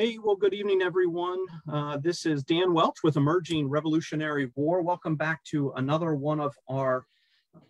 Hey, well, good evening, everyone. Uh, this is Dan Welch with Emerging Revolutionary War. Welcome back to another one of our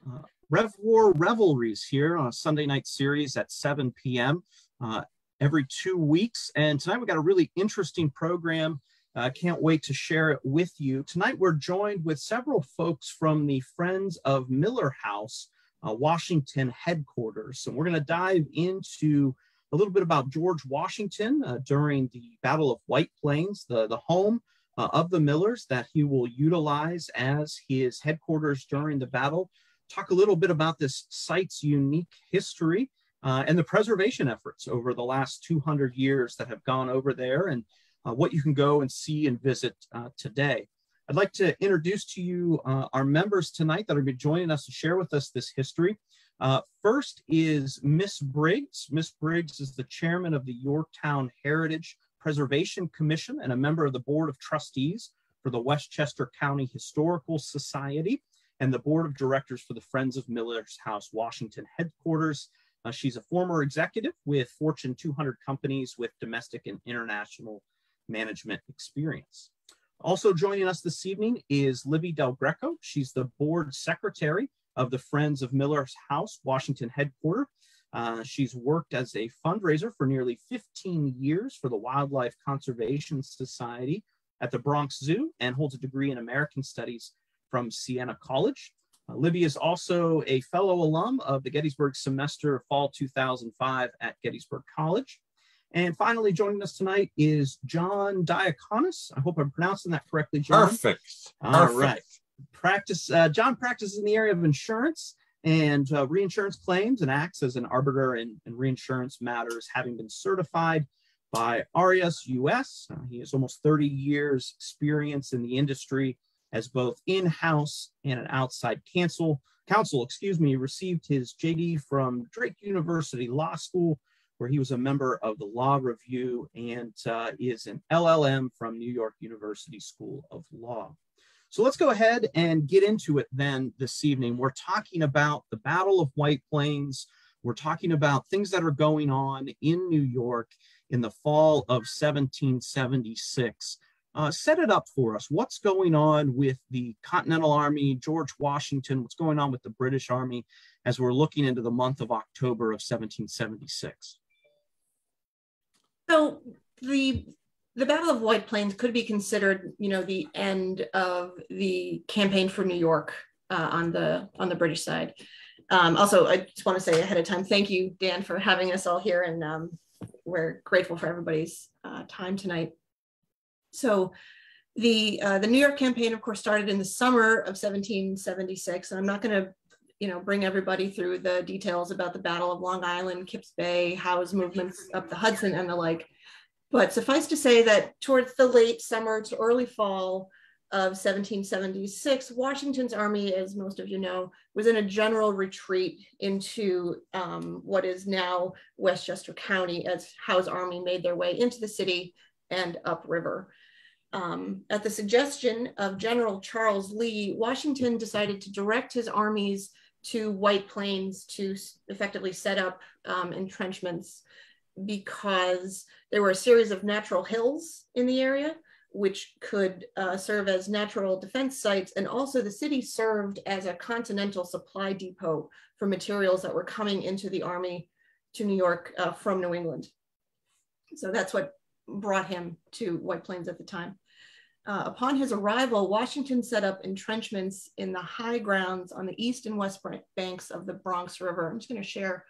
uh, Rev War revelries here on a Sunday night series at 7 p.m. Uh, every two weeks. And tonight we got a really interesting program. I can't wait to share it with you. Tonight we're joined with several folks from the Friends of Miller House, uh, Washington headquarters. And we're going to dive into a little bit about George Washington uh, during the Battle of White Plains, the, the home uh, of the Millers that he will utilize as his headquarters during the battle. Talk a little bit about this site's unique history uh, and the preservation efforts over the last 200 years that have gone over there and uh, what you can go and see and visit uh, today. I'd like to introduce to you uh, our members tonight that are joining us to share with us this history. Uh, first is Miss Briggs. Miss Briggs is the chairman of the Yorktown Heritage Preservation Commission and a member of the Board of Trustees for the Westchester County Historical Society and the Board of Directors for the Friends of Miller's House Washington headquarters. Uh, she's a former executive with Fortune 200 companies with domestic and international management experience. Also joining us this evening is Libby Del Greco. She's the board secretary of the Friends of Miller's House, Washington headquarters. Uh, she's worked as a fundraiser for nearly 15 years for the Wildlife Conservation Society at the Bronx Zoo and holds a degree in American Studies from Siena College. Uh, Libby is also a fellow alum of the Gettysburg semester fall 2005 at Gettysburg College. And finally, joining us tonight is John Diaconis. I hope I'm pronouncing that correctly, John. Perfect. All Perfect. right practice. Uh, John practices in the area of insurance and uh, reinsurance claims and acts as an arbiter in, in reinsurance matters, having been certified by Arias US. Uh, he has almost 30 years experience in the industry as both in-house and an outside counsel. Counsel, excuse me, received his JD from Drake University Law School, where he was a member of the Law Review and uh, is an LLM from New York University School of Law. So let's go ahead and get into it then this evening. We're talking about the Battle of White Plains. We're talking about things that are going on in New York in the fall of 1776. Uh, set it up for us. What's going on with the Continental Army, George Washington? What's going on with the British Army as we're looking into the month of October of 1776? So the the Battle of White Plains could be considered, you know, the end of the campaign for New York uh, on the on the British side. Um, also, I just want to say ahead of time, thank you, Dan, for having us all here, and um, we're grateful for everybody's uh, time tonight. So, the uh, the New York campaign, of course, started in the summer of 1776, and I'm not going to you know, bring everybody through the details about the Battle of Long Island, Kips Bay, Howe's movements up the Hudson, and the like. But suffice to say that towards the late summer to early fall of 1776, Washington's army, as most of you know, was in a general retreat into um, what is now Westchester County as Howe's army made their way into the city and upriver. Um, at the suggestion of General Charles Lee, Washington decided to direct his armies to White Plains to effectively set up um, entrenchments because there were a series of natural hills in the area which could uh, serve as natural defense sites. And also the city served as a continental supply depot for materials that were coming into the army to New York uh, from New England. So that's what brought him to White Plains at the time. Uh, upon his arrival, Washington set up entrenchments in the high grounds on the east and west banks of the Bronx River. I'm just gonna share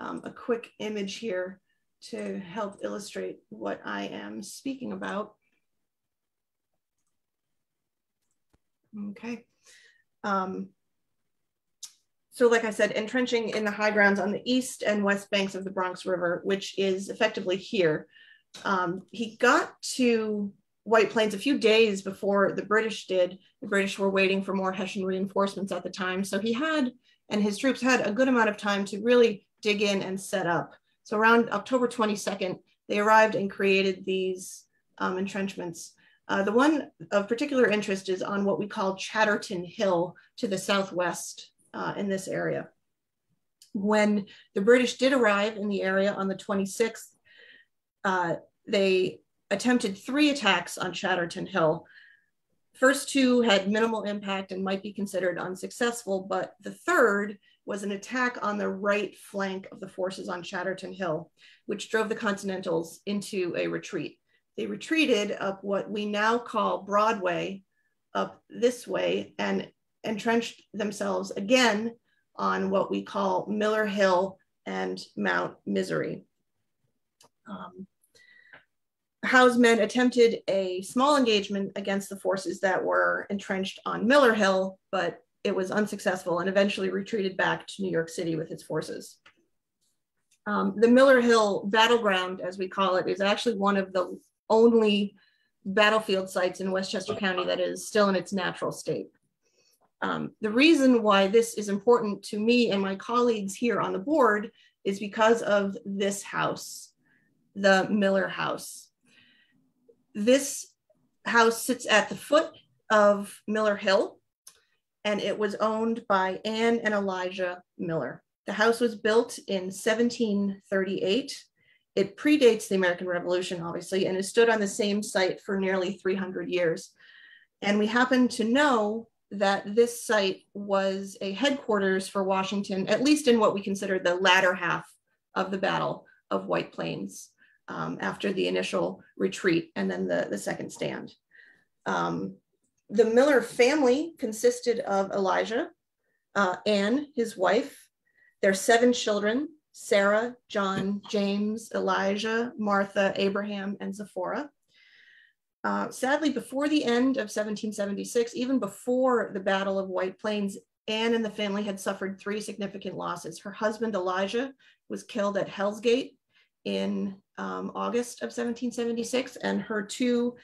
um, a quick image here to help illustrate what I am speaking about. Okay. Um, so like I said, entrenching in the high grounds on the east and west banks of the Bronx River, which is effectively here. Um, he got to White Plains a few days before the British did. The British were waiting for more Hessian reinforcements at the time. So he had, and his troops had a good amount of time to really dig in and set up. So around October 22nd, they arrived and created these um, entrenchments. Uh, the one of particular interest is on what we call Chatterton Hill to the southwest uh, in this area. When the British did arrive in the area on the 26th, uh, they attempted three attacks on Chatterton Hill. First two had minimal impact and might be considered unsuccessful, but the third was an attack on the right flank of the forces on Chatterton Hill, which drove the Continentals into a retreat. They retreated up what we now call Broadway, up this way, and entrenched themselves again on what we call Miller Hill and Mount Misery. Um, Howe's men attempted a small engagement against the forces that were entrenched on Miller Hill, but it was unsuccessful and eventually retreated back to New York City with its forces. Um, the Miller Hill battleground, as we call it, is actually one of the only battlefield sites in Westchester County that is still in its natural state. Um, the reason why this is important to me and my colleagues here on the board is because of this house, the Miller House. This house sits at the foot of Miller Hill, and it was owned by Anne and Elijah Miller. The house was built in 1738. It predates the American Revolution, obviously, and it stood on the same site for nearly 300 years. And we happen to know that this site was a headquarters for Washington, at least in what we consider the latter half of the Battle of White Plains um, after the initial retreat and then the, the second stand. Um, the Miller family consisted of Elijah, uh, Anne, his wife, their seven children, Sarah, John, James, Elijah, Martha, Abraham, and Zephora. Uh, sadly, before the end of 1776, even before the Battle of White Plains, Anne and the family had suffered three significant losses. Her husband, Elijah, was killed at Hell's Gate in um, August of 1776, and her two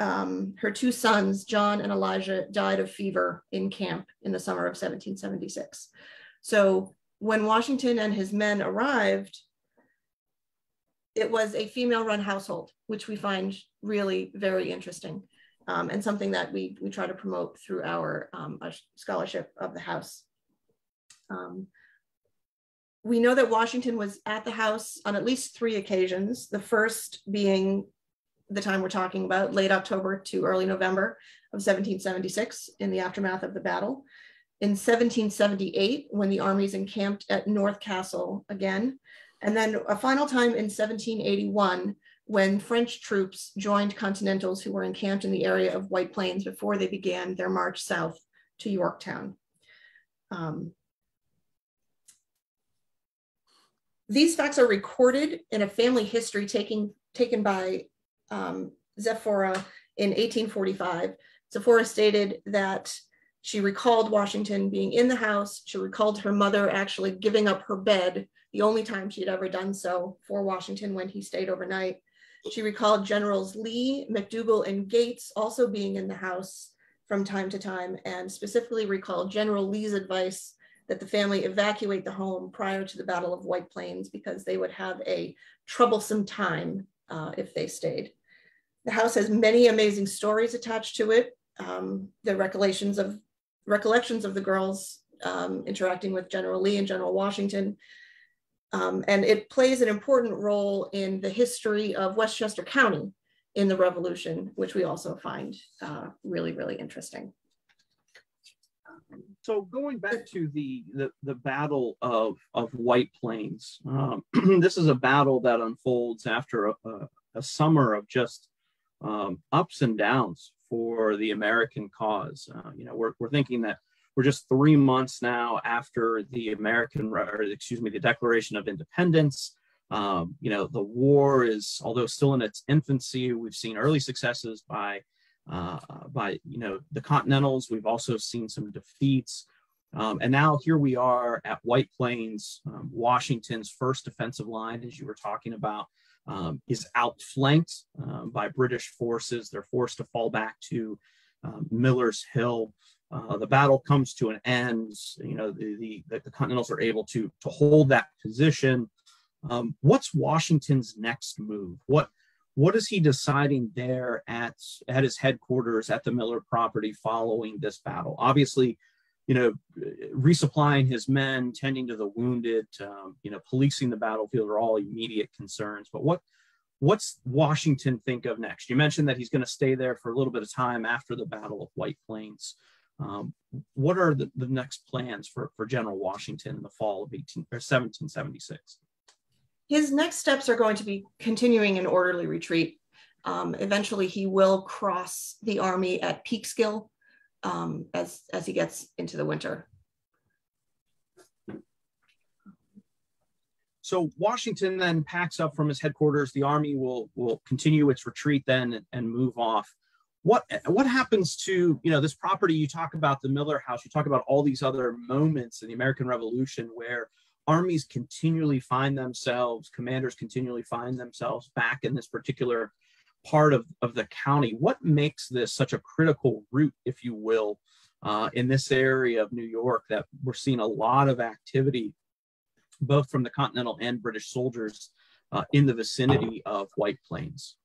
um, her two sons, John and Elijah, died of fever in camp in the summer of 1776. So when Washington and his men arrived, it was a female-run household, which we find really very interesting, um, and something that we we try to promote through our, um, our scholarship of the house. Um, we know that Washington was at the House on at least three occasions, the first being the time we're talking about, late October to early November of 1776 in the aftermath of the battle. In 1778, when the armies encamped at North Castle again, and then a final time in 1781, when French troops joined Continentals who were encamped in the area of White Plains before they began their march south to Yorktown. Um, These facts are recorded in a family history taking, taken by um, Zephora in 1845. Zephora stated that she recalled Washington being in the house. She recalled her mother actually giving up her bed, the only time she had ever done so for Washington when he stayed overnight. She recalled Generals Lee, McDougall, and Gates also being in the house from time to time, and specifically recalled General Lee's advice that the family evacuate the home prior to the Battle of White Plains because they would have a troublesome time uh, if they stayed. The house has many amazing stories attached to it. Um, the recollections of recollections of the girls um, interacting with General Lee and General Washington. Um, and it plays an important role in the history of Westchester County in the Revolution, which we also find uh, really, really interesting. So going back to the the, the battle of of White Plains, um, this is a battle that unfolds after a, a, a summer of just um, ups and downs for the American cause. Uh, you know, we're we're thinking that we're just three months now after the American, or excuse me, the Declaration of Independence. Um, you know, the war is, although still in its infancy, we've seen early successes by uh, by you know the Continentals. We've also seen some defeats. Um, and now here we are at White Plains, um, Washington's first defensive line, as you were talking about, um, is outflanked um, by British forces. They're forced to fall back to um, Miller's Hill. Uh, the battle comes to an end. You know, the, the, the Continentals are able to, to hold that position. Um, what's Washington's next move? What what is he deciding there at at his headquarters at the Miller property following this battle? Obviously, you know, resupplying his men, tending to the wounded, um, you know, policing the battlefield are all immediate concerns. But what what's Washington think of next? You mentioned that he's going to stay there for a little bit of time after the Battle of White Plains. Um, what are the, the next plans for, for General Washington in the fall of 18 or 1776? His next steps are going to be continuing an orderly retreat. Um, eventually, he will cross the army at Peekskill um, as as he gets into the winter. So Washington then packs up from his headquarters. The army will will continue its retreat then and, and move off. What what happens to you know this property? You talk about the Miller House. You talk about all these other moments in the American Revolution where armies continually find themselves, commanders continually find themselves back in this particular part of, of the county. What makes this such a critical route, if you will, uh, in this area of New York that we're seeing a lot of activity, both from the Continental and British soldiers uh, in the vicinity of White Plains?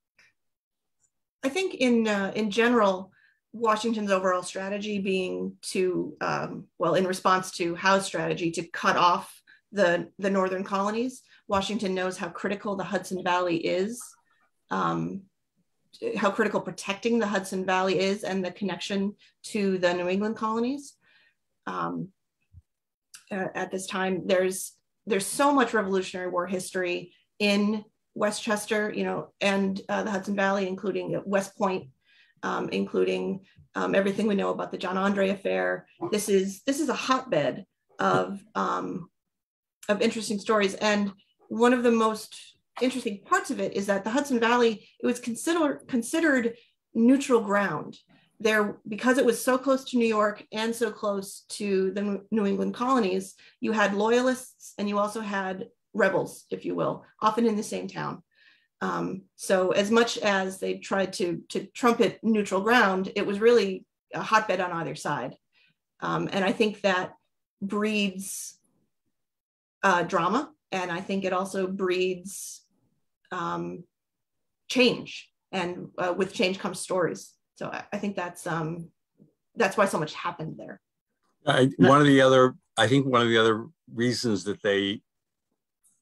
I think in uh, in general, Washington's overall strategy being to, um, well, in response to Howe's strategy to cut off the, the northern colonies, Washington knows how critical the Hudson Valley is um, how critical protecting the Hudson Valley is and the connection to the New England colonies. Um, at this time, there's there's so much Revolutionary War history in Westchester, you know, and uh, the Hudson Valley, including West Point, um, including um, everything we know about the John Andre affair. This is this is a hotbed of um, of interesting stories, and one of the most interesting parts of it is that the Hudson Valley, it was considered considered neutral ground there because it was so close to New York and so close to the New England colonies, you had loyalists and you also had rebels, if you will, often in the same town. Um, so as much as they tried to, to trumpet neutral ground, it was really a hotbed on either side. Um, and I think that breeds uh, drama. And I think it also breeds um, change, and uh, with change comes stories. So I, I think that's um, that's why so much happened there. I, one of the other, I think one of the other reasons that they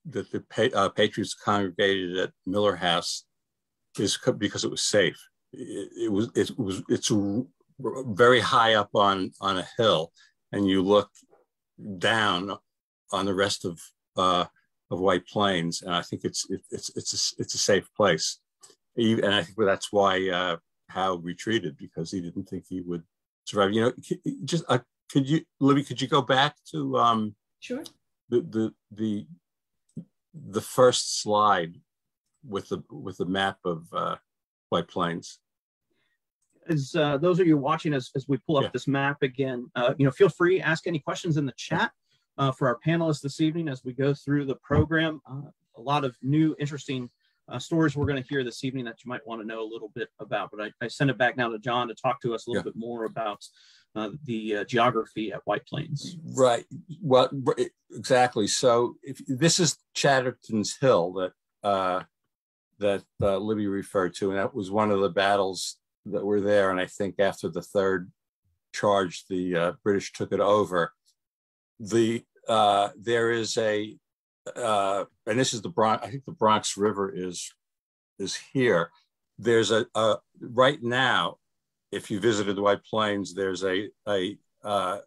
that the uh, Patriots congregated at Miller House is because it was safe. It, it was it was it's very high up on on a hill, and you look down on the rest of uh, of White Plains, and I think it's it, it's it's a, it's a safe place, and I think that's why uh, Howe retreated because he didn't think he would survive. You know, just uh, could you, Libby, could you go back to um, sure the the the the first slide with the with the map of uh, White Plains? As uh, those of you watching as, as we pull up yeah. this map again, uh, you know, feel free ask any questions in the chat uh, for our panelists this evening as we go through the program. Uh, a lot of new, interesting uh, stories we're going to hear this evening that you might want to know a little bit about. But I, I send it back now to John to talk to us a little yeah. bit more about uh, the uh, geography at White Plains. Right. Well, exactly. So if this is Chatterton's Hill that uh, that Libby referred to, and that was one of the battles that were there. And I think after the third charge, the British took it over the uh, there is a uh, and this is the Bronx. I think the Bronx River is is here. There's a, a right now. If you visited the White Plains, there's a a uh,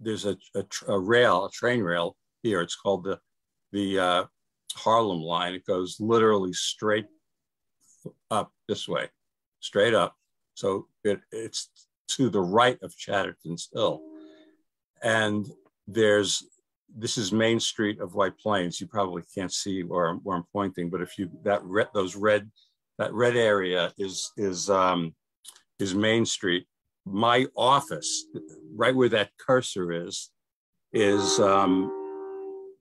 there's a, a, a, rail, a train rail here. It's called the the uh, Harlem line. It goes literally straight up this way, straight up. So it, it's to the right of Chatterton's Hill and there's this is Main Street of White Plains. You probably can't see where I'm, where I'm pointing, but if you that red those red that red area is is um, is Main Street. My office, right where that cursor is, is um,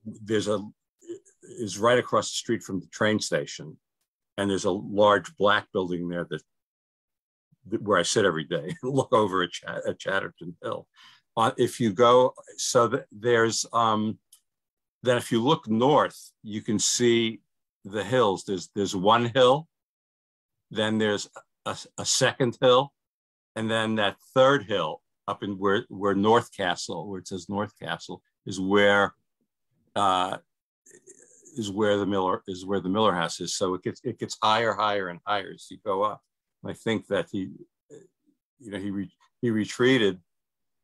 there's a is right across the street from the train station, and there's a large black building there that where I sit every day, and look over at, Ch- at Chatterton Hill uh, if you go, so that there's, um, then if you look north, you can see the hills. There's, there's one hill, then there's a, a second hill, and then that third hill up in where, where North Castle, where it says North Castle, is where uh, is where the Miller is where the Miller House is. So it gets it gets higher, higher, and higher as you go up. And I think that he, you know, he re, he retreated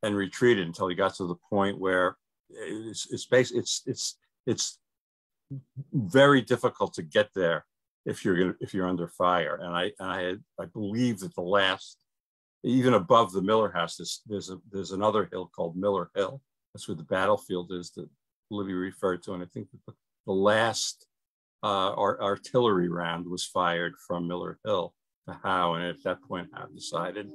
and retreated until he got to the point where it's it's base it's it's it's very difficult to get there if you're gonna, if you're under fire. And I and I had, I believe that the last even above the Miller House, there's there's, a, there's another hill called Miller Hill. That's where the battlefield is that Libby referred to. And I think the, the last uh, artillery round was fired from Miller Hill to Howe. And at that point, Howe decided,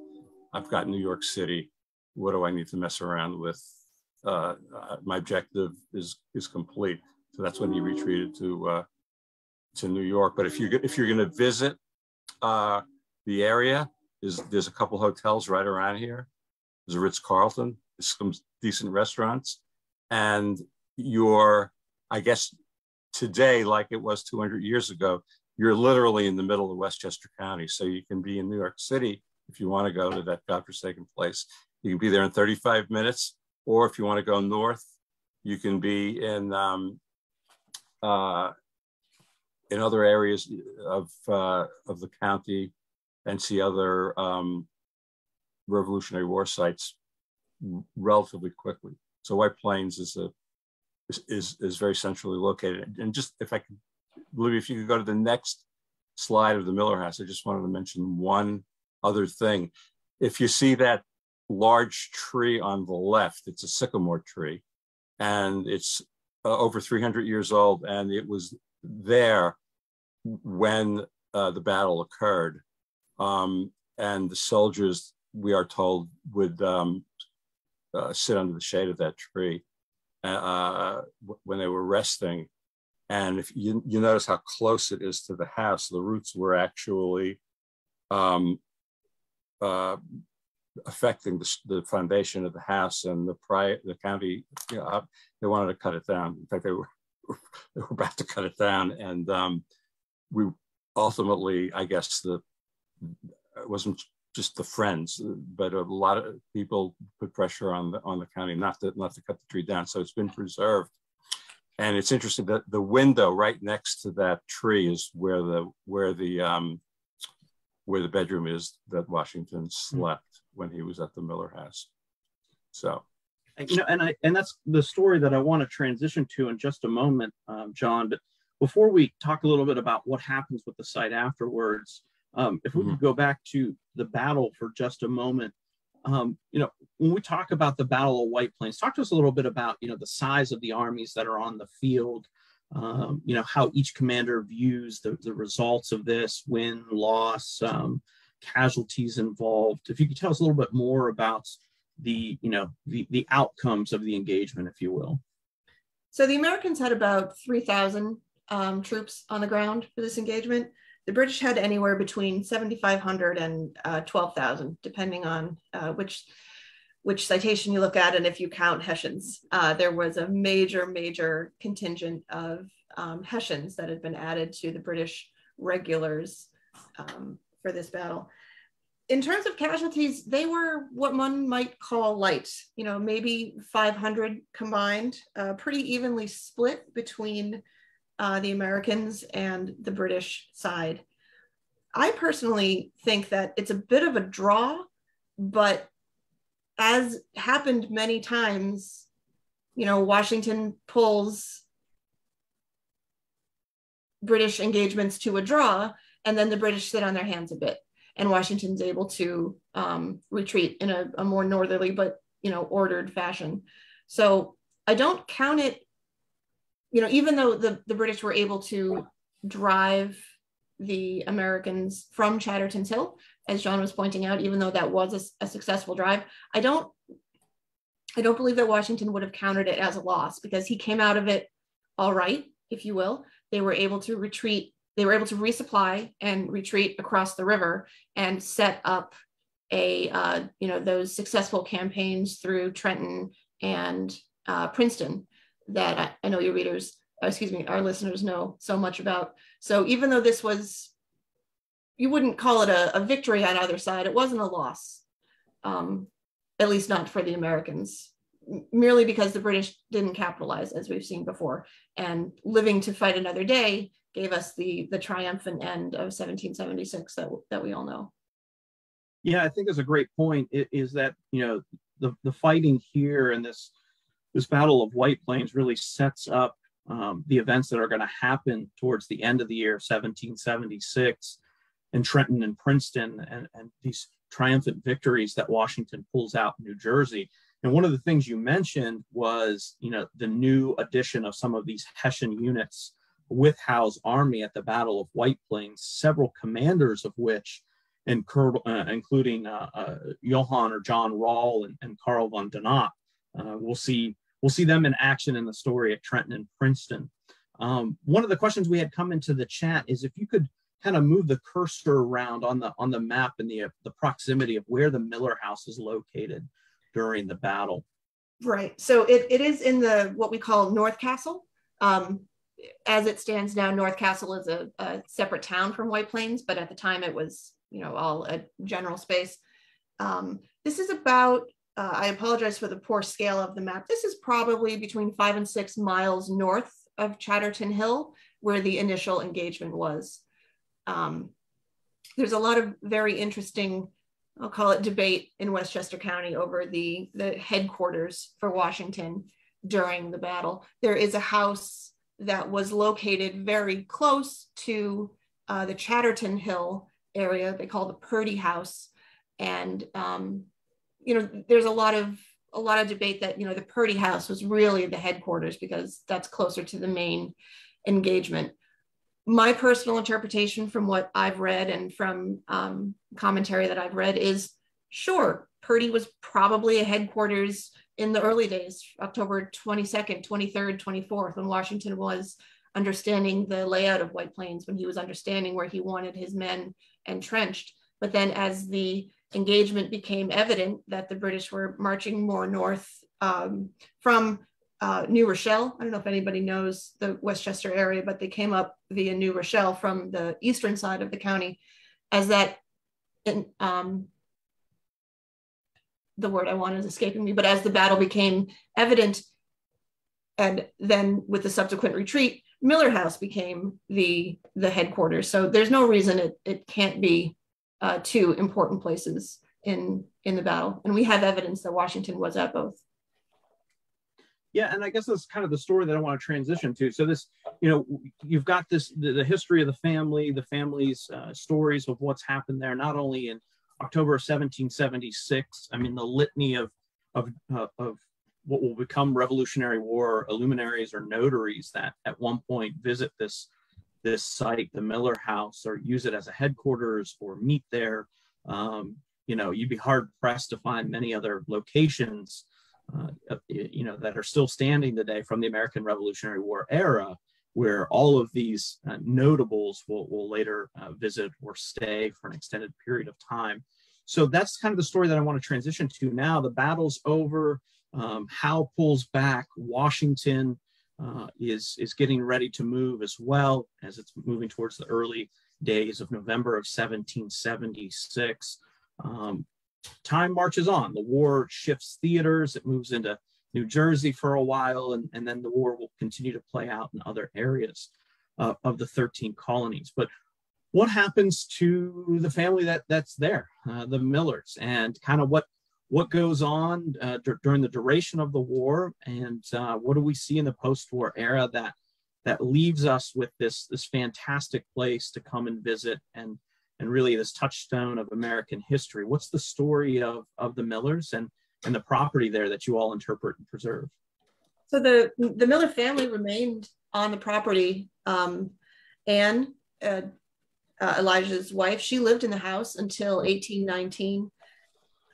I've got New York City. What do I need to mess around with? Uh, uh, my objective is is complete. So that's when he retreated to uh, to New York. But if you if you're going to visit uh, the area, there's there's a couple hotels right around here. There's a Ritz Carlton. There's some decent restaurants, and you're I guess today, like it was 200 years ago, you're literally in the middle of Westchester County. So you can be in New York City if you want to go to that godforsaken place. You can be there in 35 minutes, or if you want to go north, you can be in um, uh, in other areas of uh, of the county and see other um, Revolutionary War sites relatively quickly. So White Plains is a is is very centrally located. And just if I could, Libby, if you could go to the next slide of the Miller House, I just wanted to mention one other thing. If you see that large tree on the left, it's a sycamore tree, and it's uh, over 300 years old, and it was there when uh, the battle occurred. Um, and the soldiers, we are told, would um, uh, sit under the shade of that tree uh, when they were resting. And if you, you notice how close it is to the house, the roots were actually um, uh, affecting the, the, foundation of the house and the prior, the county, you know, they wanted to cut it down. In fact, they were, they were about to cut it down. And um, we ultimately, I guess the, it wasn't just the friends, but a lot of people put pressure on the on the county not to not to cut the tree down. So it's been preserved. And it's interesting that the window right next to that tree is where the where the um, where the bedroom is that Washington hmm. slept. When he was at the Miller House. So, you know, and I and that's the story that I want to transition to in just a moment, um, John. But before we talk a little bit about what happens with the site afterwards, um, if we mm-hmm. could go back to the battle for just a moment, um, you know, when we talk about the Battle of White Plains, talk to us a little bit about, you know, the size of the armies that are on the field, um, you know, how each commander views the, the results of this, win, loss, um, casualties involved. If you could tell us a little bit more about the, you know, the, the outcomes of the engagement, if you will. So the Americans had about 3,000 um, troops on the ground for this engagement the British had anywhere between 7,500 and uh, 12,000, depending on uh, which which citation you look at and if you count Hessians. Uh, there was a major, major contingent of um, Hessians that had been added to the British regulars um, for this battle. In terms of casualties, they were what one might call light, you know, maybe 500 combined, uh, pretty evenly split between uh, the Americans and the British side. I personally think that it's a bit of a draw, but as happened many times, you know, Washington pulls British engagements to a draw, and then the British sit on their hands a bit, and Washington's able to um, retreat in a, a more northerly but you know ordered fashion. So I don't count it you know, even though the, the British were able to drive the Americans from Chatterton's Hill, as John was pointing out, even though that was a, a, successful drive, I don't, I don't believe that Washington would have counted it as a loss because he came out of it all right, if you will. They were able to retreat, they were able to resupply and retreat across the river and set up a, uh, you know, those successful campaigns through Trenton and uh, Princeton that I, I know your readers, uh, excuse me, our listeners know so much about. So even though this was, you wouldn't call it a, a victory on either side, it wasn't a loss, um, at least not for the Americans. merely because the British didn't capitalize, as we've seen before, and living to fight another day gave us the the triumphant end of 1776 that that we all know. Yeah, I think it's a great point. Is that you know the the fighting here and this this battle of White Plains really sets up um, the events that are going to happen towards the end of the year 1776 in Trenton and Princeton and, and these triumphant victories that Washington pulls out in New Jersey. And one of the things you mentioned was, you know, the new addition of some of these Hessian units with Howe's army at the Battle of White Plains, several commanders of which, and uh, including uh, uh, Johann or John Rahl and, and Karl von Donop, uh, we'll see we'll see them in action in the story at Trenton and Princeton. Um, one of the questions we had come into the chat is if you could kind of move the cursor around on the on the map and the the proximity of where the Miller House is located during the battle. Right. So it, it is in the what we call North Castle. Um, as it stands now, North Castle is a, a, separate town from White Plains, but at the time it was, you know, all a general space. Um, this is about, uh, I apologize for the poor scale of the map. This is probably between five and six miles north of Chatterton Hill, where the initial engagement was. Um, there's a lot of very interesting, I'll call it debate in Westchester County over the, the headquarters for Washington during the battle. There is a house that was located very close to uh, the Chatterton Hill area. They call the Purdy House, and um, you know, there's a lot of a lot of debate that you know the Purdy House was really the headquarters because that's closer to the main engagement my personal interpretation from what I've read and from um, commentary that I've read is sure, Purdy was probably a headquarters in the early days, October 22nd, 23rd, 24th, when Washington was understanding the layout of White Plains, when he was understanding where he wanted his men entrenched. But then as the engagement became evident that the British were marching more north um, from uh, New Rochelle. I don't know if anybody knows the Westchester area, but they came up via New Rochelle from the eastern side of the county as that, um, the word I want is escaping me, but as the battle became evident, and then with the subsequent retreat, Miller House became the, the headquarters. So there's no reason it, it can't be uh, two important places in, in the battle. And we have evidence that Washington was at both yeah and i guess that's kind of the story that i want to transition to so this you know you've got this the, the history of the family the family's uh, stories of what's happened there not only in october of 1776 i mean the litany of of uh, of what will become revolutionary war illuminaries or notaries that at one point visit this this site the miller house or use it as a headquarters or meet there um, you know you'd be hard pressed to find many other locations uh, you know, that are still standing today from the American Revolutionary War era, where all of these uh, notables will, will later uh, visit or stay for an extended period of time. So that's kind of the story that I want to transition to now. The battle's over. Um, Howe pulls back. Washington uh, is is getting ready to move as well as it's moving towards the early days of November of 1776. Um, time marches on. The war shifts theaters, it moves into New Jersey for a while, and, and then the war will continue to play out in other areas uh, of the 13 colonies. But what happens to the family that that's there, uh, the Millers, and kind of what what goes on uh, d- during the duration of the war, and uh, what do we see in the post-war era that that leaves us with this this fantastic place to come and visit and and really this touchstone of American history. What's the story of, of the Millers and, and the property there that you all interpret and preserve? So the, the Miller family remained on the property. Um, Anne, uh, uh, Elijah's wife, she lived in the house until 1819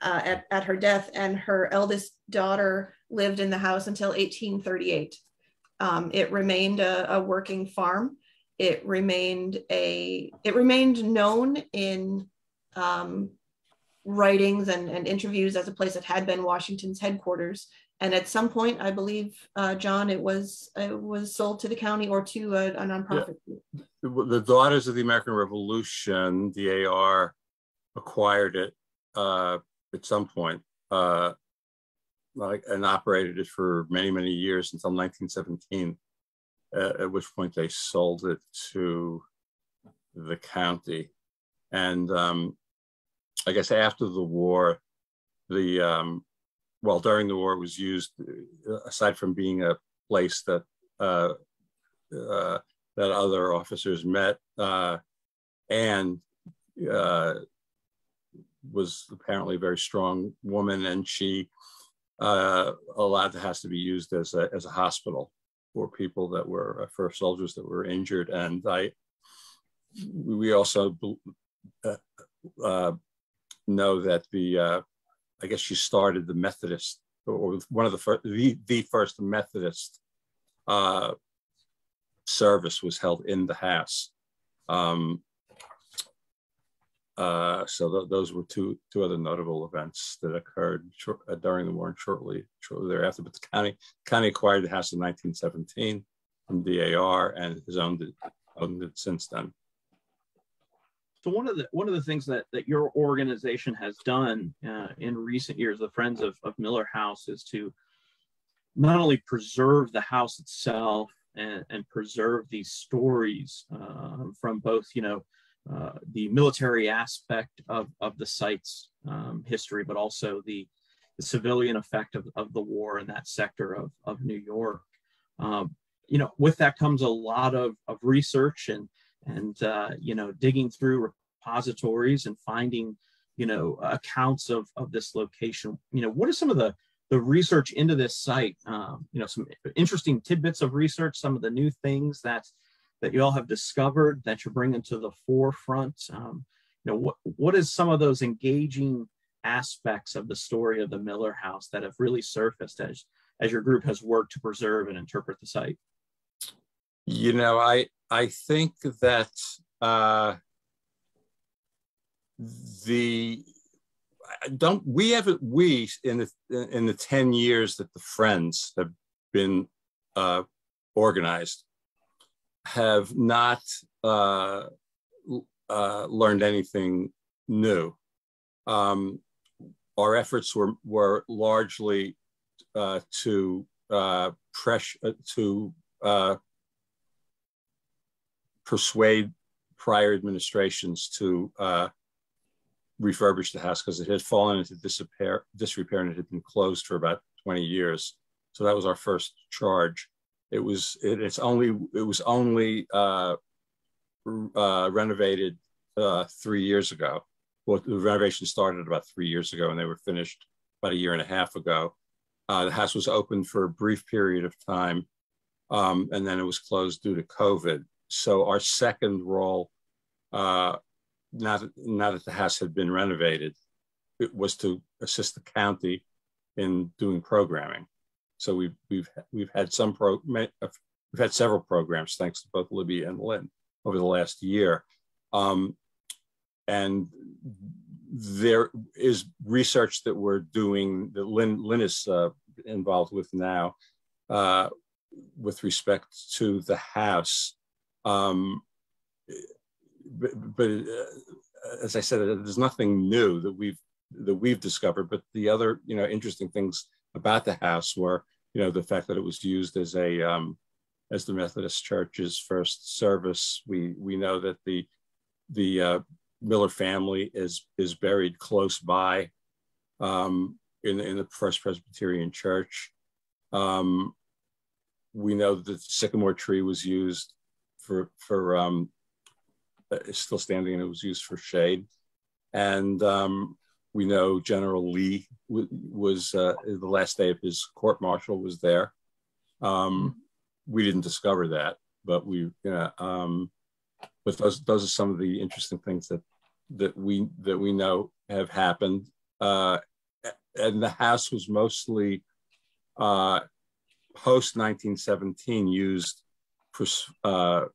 uh, at, at her death, and her eldest daughter lived in the house until 1838. Um, it remained a, a working farm it remained a it remained known in um, writings and, and interviews as a place that had been Washington's headquarters. And at some point, I believe, uh, John, it was it was sold to the county or to a, a nonprofit. The Daughters of the American Revolution, the AR, acquired it uh, at some point. Uh, like and operated it for many many years until 1917, uh, at which point they sold it to the county, and um, I guess after the war, the um, well during the war it was used uh, aside from being a place that uh, uh, that other officers met uh, and uh, was apparently a very strong woman and she uh, allowed the house to be used as a, as a hospital for people that were for soldiers that were injured. And I we also know that the I guess she started the Methodist or one of the first, the, the first Methodist uh, service was held in the house. Um, uh, so th those were two two other notable events that occurred uh, during the war and shortly shortly thereafter. But the county county acquired the house in 1917 from DAR and has owned it, owned it since then. So one of the one of the things that that your organization has done uh, in recent years, the Friends of, of Miller House, is to not only preserve the house itself and, and preserve these stories uh, from both, you know, uh, the military aspect of, of the site's um, history, but also the, the civilian effect of, of the war in that sector of, of New York. Um, you know, with that comes a lot of, of research and and uh, you know digging through repositories and finding you know accounts of of this location. You know what are some of the the research into this site? Um, you know some interesting tidbits of research some of the new things that that you all have discovered that you're bringing to the forefront. Um, you know what what is some of those engaging aspects of the story of the miller house that have really surfaced as as your group has worked to preserve and interpret the site you know, I I think that uh, the don't we haven't we in the in the 10 years that the friends have been uh, organized have not uh, uh, learned anything new. Um, our efforts were were largely uh, to uh, pressure to uh, persuade prior administrations to uh, refurbish the house because it had fallen into disrepair, disrepair and it had been closed for about 20 years. So that was our first charge. It was it, it's only it was only uh, uh, renovated uh, three years ago. Well, the renovation started about three years ago, and they were finished about a year and a half ago. Uh, the house was open for a brief period of time, um, and then it was closed due to COVID. So our second role, uh, now, now that the house had been renovated, it was to assist the county in doing programming. So we've we've we've had some pro we've had several programs thanks to both Libby and Lynn over the last year, um, and there is research that we're doing that Lynn Lynn is uh, involved with now uh, with respect to the house um, but, but uh, as I said, there's nothing new that we've that we've discovered. But the other, you know, interesting things about the house were, you know, the fact that it was used as a um, as the Methodist Church's first service. We we know that the the uh, Miller family is is buried close by um, in in the First Presbyterian Church. Um, we know that the sycamore tree was used for for um, is still standing and it was used for shade. And um, we know General Lee was uh, the last day of his court martial was there. Um, we didn't discover that, but we, you know, um, but those those are some of the interesting things that that we that we know have happened. Uh, and the house was mostly uh, post 1917 used for, uh,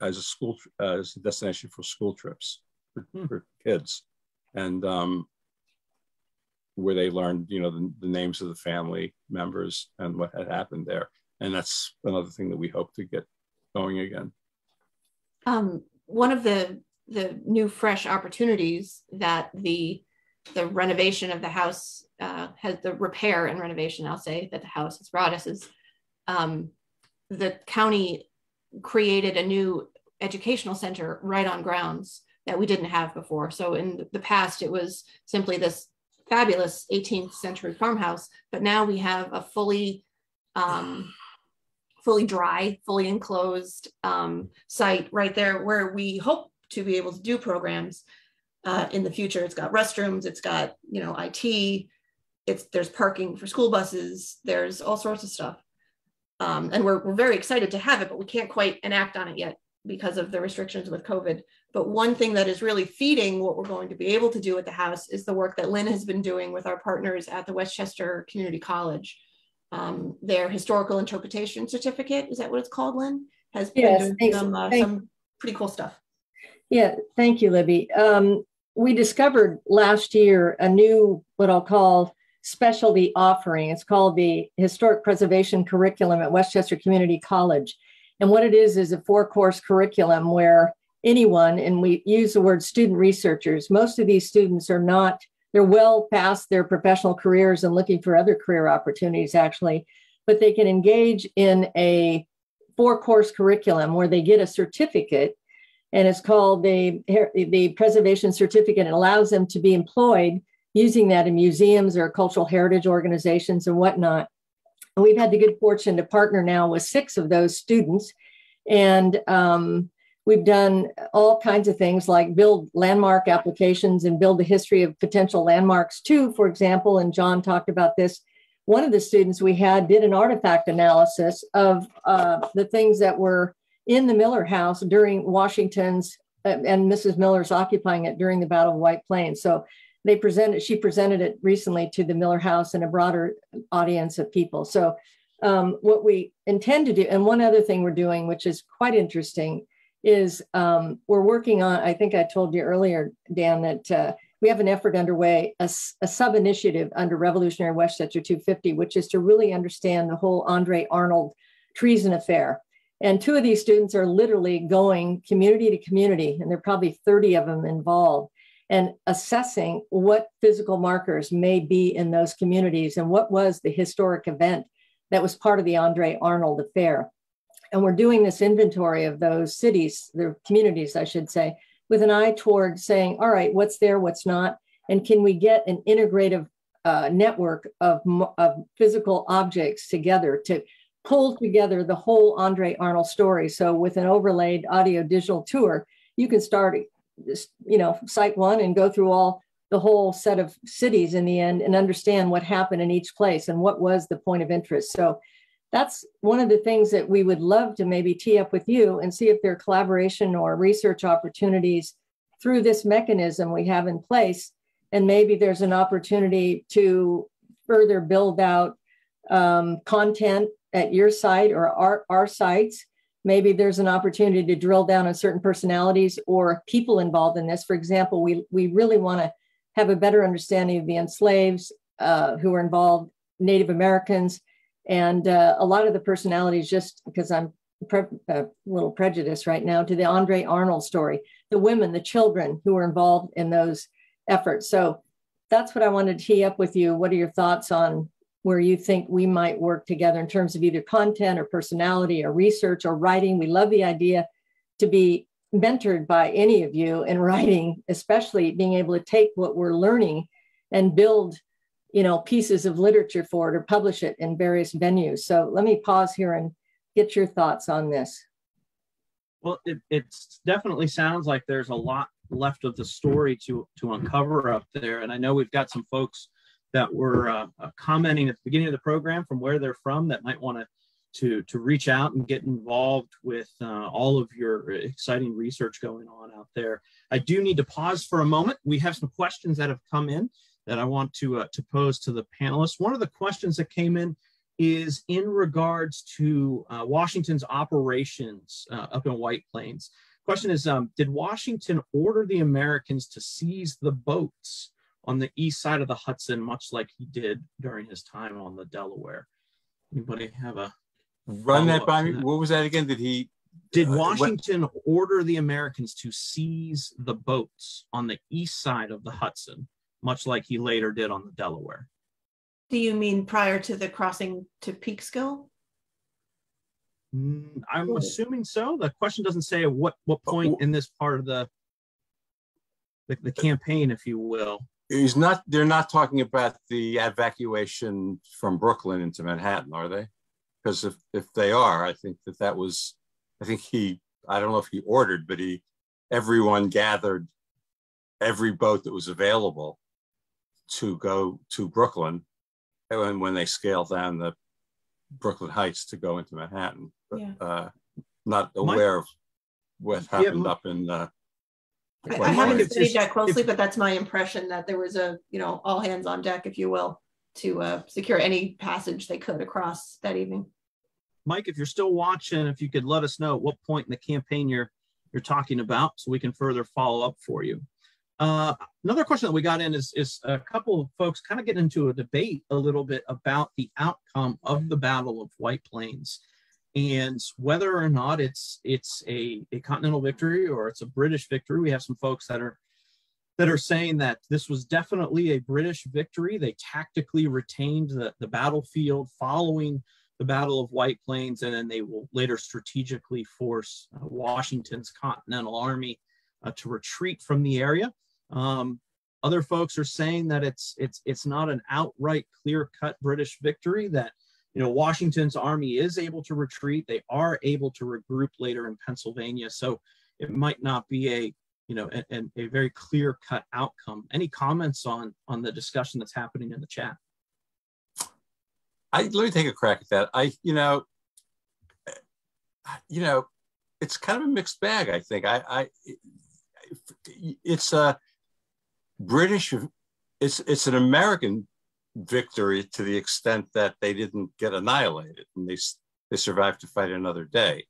as a school as a destination for school trips for, hmm. for kids, and um, where they learned you know the, the, names of the family members and what had happened there, and that's another thing that we hope to get going again. Um, one of the the new fresh opportunities that the the renovation of the house uh, has the repair and renovation, I'll say, that the house has brought us is um, the county created a new educational center right on grounds that we didn't have before. So in the past, it was simply this fabulous 18th century farmhouse, but now we have a fully um, fully dry, fully enclosed um, site right there where we hope to be able to do programs uh, in the future. It's got restrooms, it's got you know IT, it's there's parking for school buses, there's all sorts of stuff, um, and we're we're very excited to have it, but we can't quite enact on it yet because of the restrictions with COVID. But one thing that is really feeding what we're going to be able to do at the house is the work that Lynn has been doing with our partners at the Westchester Community College. Um, their historical interpretation certificate, is that what it's called, Lynn? Has been yes, doing thanks, some, uh, some pretty cool stuff. Yeah, thank you, Libby. Um, we discovered last year a new, what I'll call specialty offering. It's called the Historic Preservation Curriculum at Westchester Community College. And what it is is a four course curriculum where anyone, and we use the word student researchers, most of these students are not, they're well past their professional careers and looking for other career opportunities actually, but they can engage in a four course curriculum where they get a certificate and it's called the, the preservation certificate. It allows them to be employed using that in museums or cultural heritage organizations and whatnot. And we've had the good fortune to partner now with six of those students. And um, we've done all kinds of things like build landmark applications and build the history of potential landmarks too, for example. And John talked about this. One of the students we had did an artifact analysis of uh, the things that were in the Miller House during Washington's uh, and Mrs. Miller's occupying it during the Battle of White Plains. So they presented she presented it recently to the miller house and a broader audience of people. So um, what we intend to do and one other thing we're doing which is quite interesting is um, we're working on i think i told you earlier dan that uh, we have an effort underway a, a sub initiative under revolutionary westchester 250 which is to really understand the whole andre arnold treason affair. And two of these students are literally going community to community and there are probably 30 of them involved and assessing what physical markers may be in those communities and what was the historic event that was part of the Andre Arnold affair. And we're doing this inventory of those cities, their communities, I should say, with an eye toward saying, all right, what's there, what's not, and can we get an integrative uh, network of, of physical objects together to pull together the whole Andre Arnold story. So with an overlaid audio digital tour, you can start you know site one and go through all the whole set of cities in the end and understand what happened in each place and what was the point of interest. So that's one of the things that we would love to maybe tee up with you and see if there are collaboration or research opportunities through this mechanism we have in place. And maybe there's an opportunity to further build out um, content at your site or our, our sites maybe there's an opportunity to drill down on certain personalities or people involved in this. For example, we, we really want to have a better understanding of the enslaved uh, who are involved, Native Americans, and uh, a lot of the personalities, just because I'm pre- a little prejudiced right now, to the Andre Arnold story, the women, the children who were involved in those efforts. So that's what I wanted to tee up with you. What are your thoughts on where you think we might work together in terms of either content or personality or research or writing. We love the idea to be mentored by any of you in writing, especially being able to take what we're learning and build you know pieces of literature for it or publish it in various venues. So let me pause here and get your thoughts on this. Well it it's definitely sounds like there's a lot left of the story to to uncover up there. And i know we've got some folks that were uh, commenting at the beginning of the program from where they're from that might want to to to reach out and get involved with uh, all of your exciting research going on out there. I do need to pause for a moment. We have some questions that have come in that I want to uh, to pose to the panelists. One of the questions that came in is in regards to uh, Washington's operations uh, up in White Plains. Question is, um, did Washington order the Americans to seize the boats on the east side of the Hudson, much like he did during his time on the Delaware. Anybody have a run that by me? That? What was that again? Did he? Did uh, Washington order the Americans to seize the boats on the east side of the Hudson, much like he later did on the Delaware? Do you mean prior to the crossing to Peekskill? Mm, I'm assuming so. The question doesn't say at what what point in this part of the the, the campaign, if you will. He's not. They're not talking about the evacuation from Brooklyn into Manhattan, are they? Because if if they are, I think that that was. I think he. I don't know if he ordered, but he. Everyone gathered. Every boat that was available. To go to Brooklyn, and when they scaled down the Brooklyn Heights to go into Manhattan, but Yeah. uh, not aware of what Yeah, happened my- up in. Uh, I, I haven't studied this- that closely, if- but that's my impression that there was a, you know, all hands on deck, if you will, to uh, secure any passage they could across that evening. Mike, if you're still watching, if you could let us know at what point in the campaign you're you're talking about, so we can further follow up for you. Uh, another question that we got in is is a couple of folks kind of getting into a debate a little bit about the outcome of the Battle of White Plains and whether or not it's it's a, a continental victory or it's a British victory. We have some folks that are that are saying that this was definitely a British victory. They tactically retained the, the battlefield following the Battle of White Plains, and then they will later strategically force uh, Washington's Continental Army uh, to retreat from the area. Um, other folks are saying that it's it's it's not an outright clear-cut British victory. That you know Washington's army is able to retreat. They are able to regroup later in Pennsylvania. So it might not be a you know a, a- very clear-cut outcome. Any comments on on the discussion that's happening in the chat? I let me take a crack at that. I, you know, you know, it's kind of a mixed bag. I think I, I, it's a British, it's it's an American victory to the extent that they didn't get annihilated and they they survived to fight another day.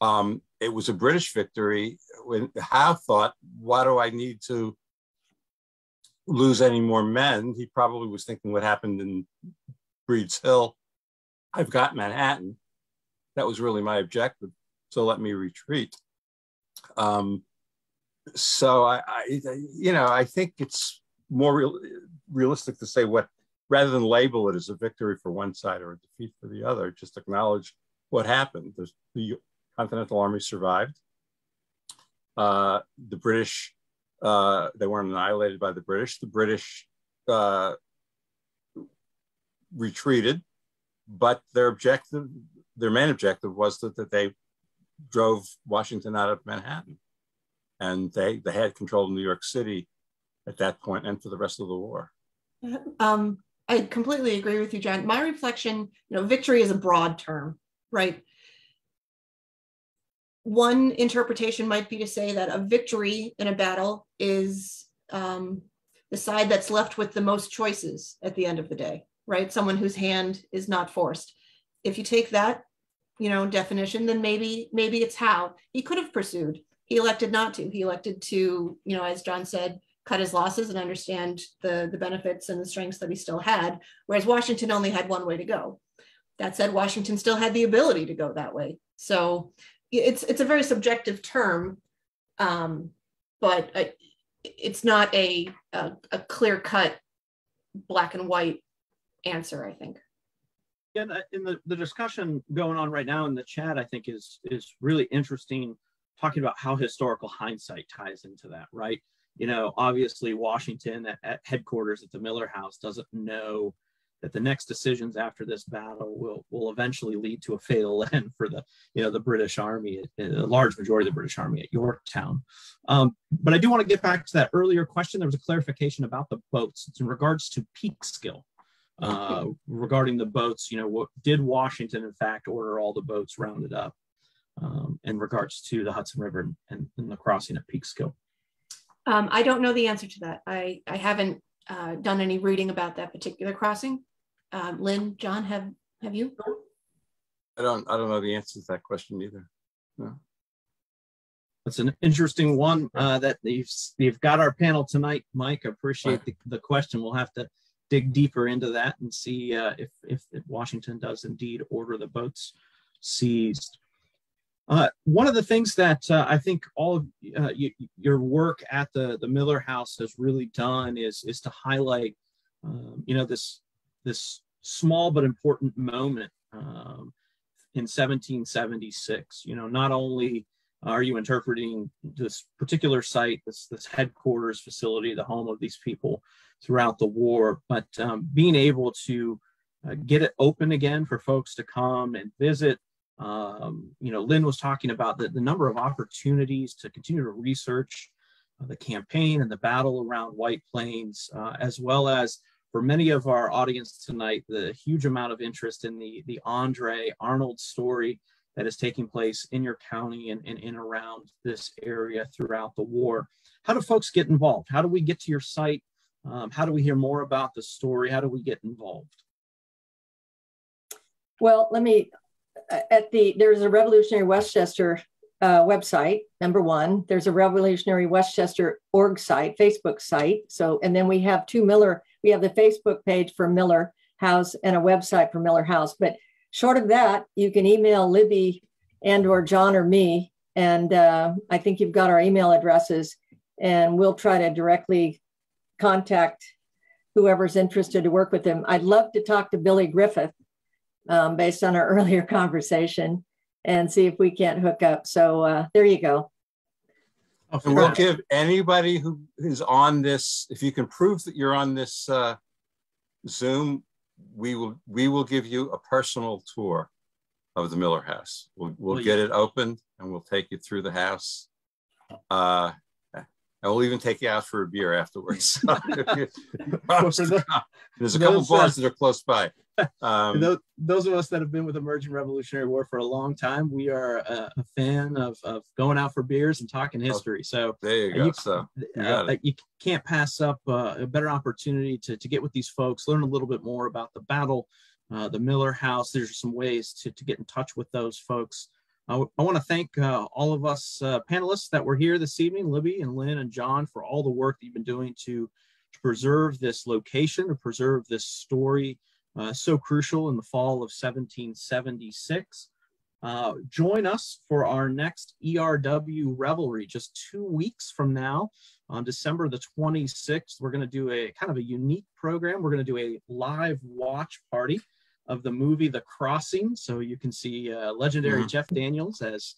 Um, it was a British victory when Howe thought, "Why do I need to lose any more men?" He probably was thinking what happened in Breeds Hill. I've got Manhattan. That was really my objective. So let me retreat. Um, so I, I, you know, I think it's more real, realistic to say what, rather than label it as a victory for one side or a defeat for the other, just acknowledge what happened. There's, the Continental Army survived. Uh, the British, uh, they weren't annihilated by the British. The British uh, retreated, but their objective, their main objective was that, that they drove Washington out of Manhattan. And they, they had control of New York City at that point and for the rest of the war. Um, I completely agree with you, John. My reflection, you know, victory is a broad term, right? One interpretation might be to say that a victory in a battle is um, the side that's left with the most choices at the end of the day, right? Someone whose hand is not forced. If you take that, you know, definition, then maybe maybe it's Howe he could have pursued. He elected not to. He elected to, you know, as John said, cut his losses and understand the the benefits and the strengths that he still had whereas washington only had one way to go. That said washington still had the ability to go that way. So it's it's a very subjective term um, but uh, it's not a a, a clear cut black and white answer i think. Yeah, uh, in the, the discussion going on right now in the chat, I think is is really interesting, talking about how historical hindsight ties into that, right? You know, obviously Washington at, at headquarters at the Miller House doesn't know that the next decisions after this battle will will eventually lead to a fatal end for the you know the British Army, a large majority of the British Army at Yorktown. Um, but I do want to get back to that earlier question. There was a clarification about the boats. It's in regards to Peekskill uh, regarding the boats, you know, what did Washington in fact order all the boats rounded up um, in regards to the Hudson River and, and the crossing at Peekskill? Um, i don't know the answer to that i i haven't uh, done any reading about that particular crossing um, lynn john have have you I don't, I don't know the answer to that question either. No. That's an interesting one uh, that you've, you've got our panel tonight, Mike. I appreciate the, the question. We'll have to dig deeper into that and see uh, if, if Washington does indeed order the boats seized. Uh, one of the things that uh, I think all of uh, your work at the, the Miller House has really done is, is to highlight, um, you know, this this small but important moment um, in 1776. You know, not only are you interpreting this particular site, this this headquarters facility, the home of these people throughout the war, but um, being able to uh, get it open again for folks to come and visit. Um, you know, Lynn was talking about the, the number of opportunities to continue to research uh, the campaign and the battle around White Plains, uh, as well as for many of our audience tonight, the huge amount of interest in the, the Andre Arnold story that is taking place in your county and, and in around this area throughout the war. How do folks get involved? How do we get to your site? Um, how do we hear more about the story? How do we get involved? Well, let me, at the, there's a Revolutionary Westchester uh, website, number one. There's a Revolutionary Westchester org site, Facebook site. So, and then we have two Miller, we have the Facebook page for Miller House and a website for Miller House. But short of that, you can email Libby and or John or me. And uh, I think you've got our email addresses and we'll try to directly contact whoever's interested to work with them. I'd love to talk to Billy Griffith um, based on our earlier conversation and see if we can't hook up. So uh, there you go. Oh, and we'll give anybody who is on this, if you can prove that you're on this uh, Zoom, we will we will give you a personal tour of the Miller House. We'll, we'll get it open and we'll take you through the house. Uh, we'll even take you out for a beer afterwards. There's a couple bars that are close by. Um, those, those, of us that have been with Emerging Revolutionary War for a long time, we are a, a fan of, of going out for beers and talking oh, history. So there you go. You, so you, uh, you can't pass up uh, a better opportunity to, to get with these folks, learn a little bit more about the battle, uh, the Miller House. There's some ways to, to get in touch with those folks. I, I want to thank uh, all of us uh, panelists that were here this evening, Libby and Lynn and John, for all the work that you've been doing to, to preserve this location, to preserve this story uh, so crucial in the fall of 1776. Uh, join us for our next ERW Revelry just two weeks from now on December the 26th. We're going to do a kind of a unique program. We're going to do a live watch party of the movie The Crossing. So you can see uh, legendary mm-hmm. Jeff Daniels as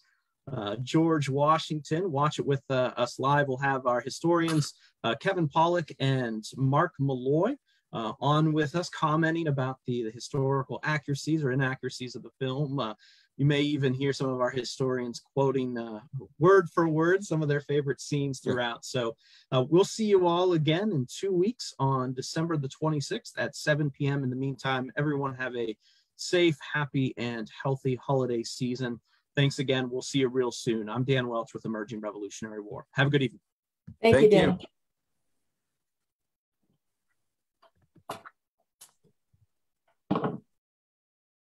uh, George Washington. Watch it with uh, us live. We'll have our historians, uh, Kevin Pawlak and Mark Maloy, uh, on with us, commenting about the, the historical accuracies or inaccuracies of the film. Uh, you may even hear some of our historians quoting uh, word for word some of their favorite scenes throughout. So uh, we'll see you all again in two weeks on December the 26th at 7 p.m. In the meantime, everyone have a safe, happy, and healthy holiday season. Thanks again. We'll see you real soon. I'm Dan Welch with Emerging Revolutionary War. Have a good evening. Thank, Thank you, Dan. You.